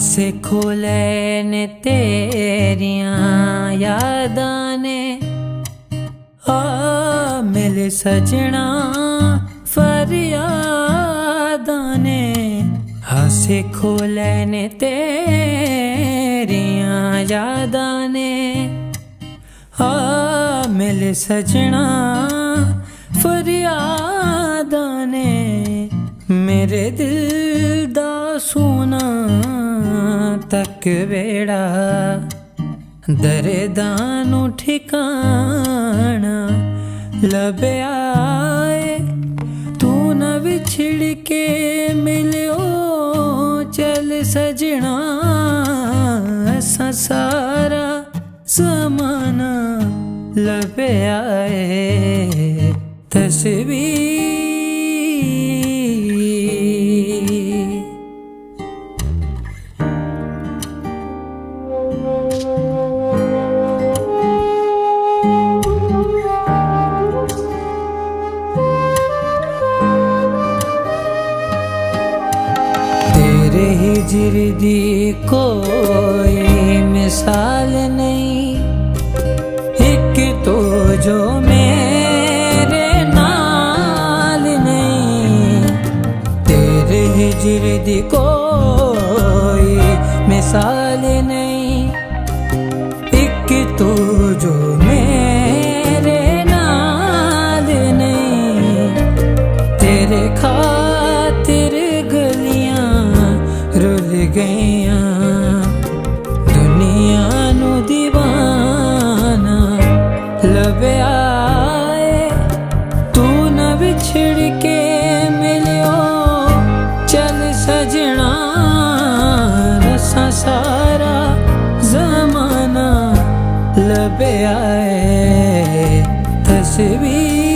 ਹਾਸੇ ਖੋਲੇ ਨੇ ਤੇਰੀਆਂ ਯਾਦਾਂ ਨੇ ਆ ਮਿਲ ਸਜਣਾ ਫਰਿਆਦਾਂ ਨੇ ਹਾਸੇ ਖੋਲੇ ਨੇ ਤੇਰੀਆਂ ਯਾਦਾਂ ਨੇ ਆ ਮਿਲ ਸਜਣਾ ਫਰਿਆਦਾਂ ਨੇ ਮੇਰੇ ਦਿਲ ਦਾ ਸੋਨਾ ਤੱਕ ਵੇੜਾ, ਦਰਦਾਂ ਨੂੰ ਠਿਕਾਣਾ। ਲੱਭਿਆ ਏ, ਤੂੰ ਨਾ ਵਿਛੜ ਕੇ ਮਿਲਿਓ, ਚੱਲ ਸਜਣਾ ਅਸਾਂ ਸਾਰਾ ਜ਼ਮਾਨਾ ਲੱਭਿਆ ਏ ਤਸਵੀਰ तेरे हिजर दी कोई मिसाल नहीं। एक तो जो मेरे नाल नहीं। तेरे हिजर दी कोई मिसाल नहीं। एक तो जो मेरे नाल नहीं। तेरे खातिर गईया दुनिया नु दीवाना, लबे आए तू न बिछड़ के मिलो चल सजना, रसा सारा जमाना, लबे आए, तस्वीर